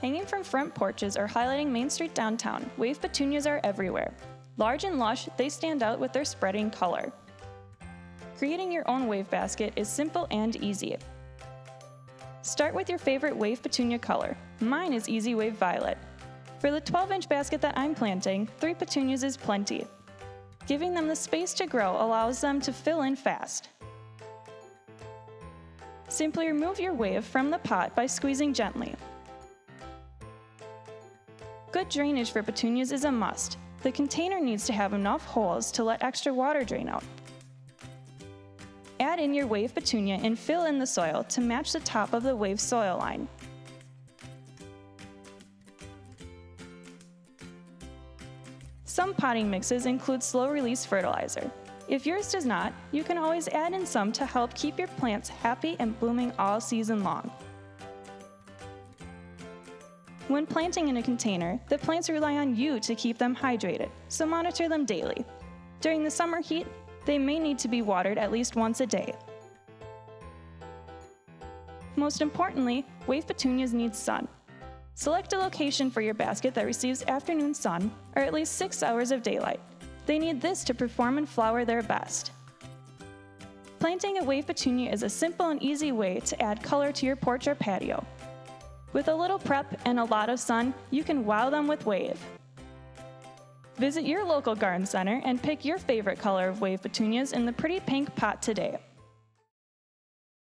Hanging from front porches or highlighting Main Street downtown, wave petunias are everywhere. Large and lush, they stand out with their spreading color. Creating your own wave basket is simple and easy. Start with your favorite wave petunia color. Mine is Easy Wave Violet. For the 12 inch basket that I'm planting, three petunias is plenty. Giving them the space to grow allows them to fill in fast. Simply remove your wave from the pot by squeezing gently. Good drainage for petunias is a must. The container needs to have enough holes to let extra water drain out. Add in your wave petunia and fill in the soil to match the top of the wave soil line. Some potting mixes include slow release fertilizer. If yours does not, you can always add in some to help keep your plants happy and blooming all season long. When planting in a container, the plants rely on you to keep them hydrated, so monitor them daily. During the summer heat, they may need to be watered at least once a day. Most importantly, wave petunias need sun. Select a location for your basket that receives afternoon sun or at least 6 hours of daylight. They need this to perform and flower their best. Planting a wave petunia is a simple and easy way to add color to your porch or patio. With a little prep and a lot of sun, you can wow them with wave. Visit your local garden center and pick your favorite color of wave petunias in the pretty pink pot today.